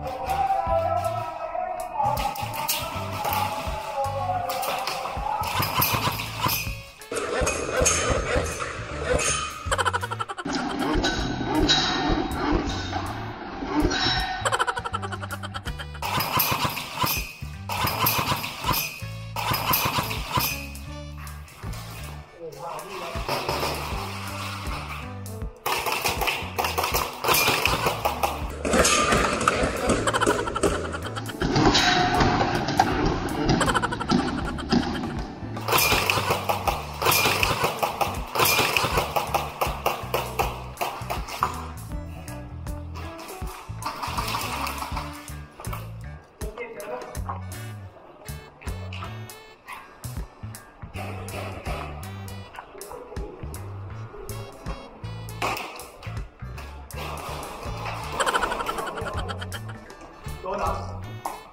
Oh,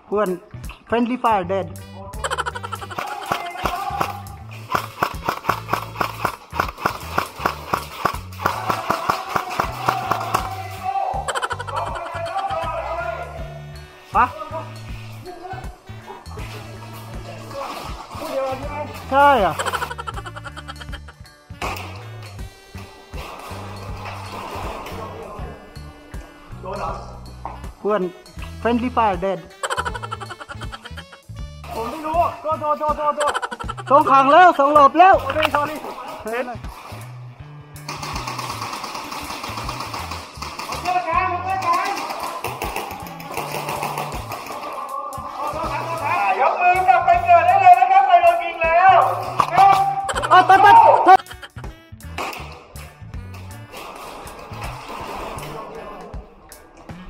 เพื่อน friendly fire dead ปะใช่อะเพื่อน friendly fire dead ผมไม่รู้โทษโทษโทษโทษโทษสองขังแล้วสองหลบแล้วโอ้ยโทษนี่เห็นเอาเชือกกางเอาเชือกกางอ่ายกมือกลับไปเกิดได้เลยนะครับไปโดนยิงแล้วยกอะตัดตัดตัด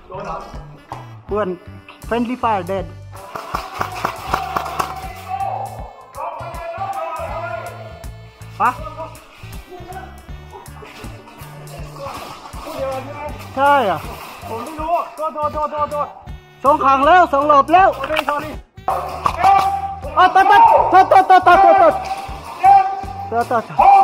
เพื่อ เพื่อน friendly fire dead. Hả? ใช่อะ ผมไม่รู้โดษโทดโดษสองขังแล้วสองหลบแล้วโทษดิโทษดิอ๋อตัดตัดโทษโทษโทษโทษโทษโทษโทษ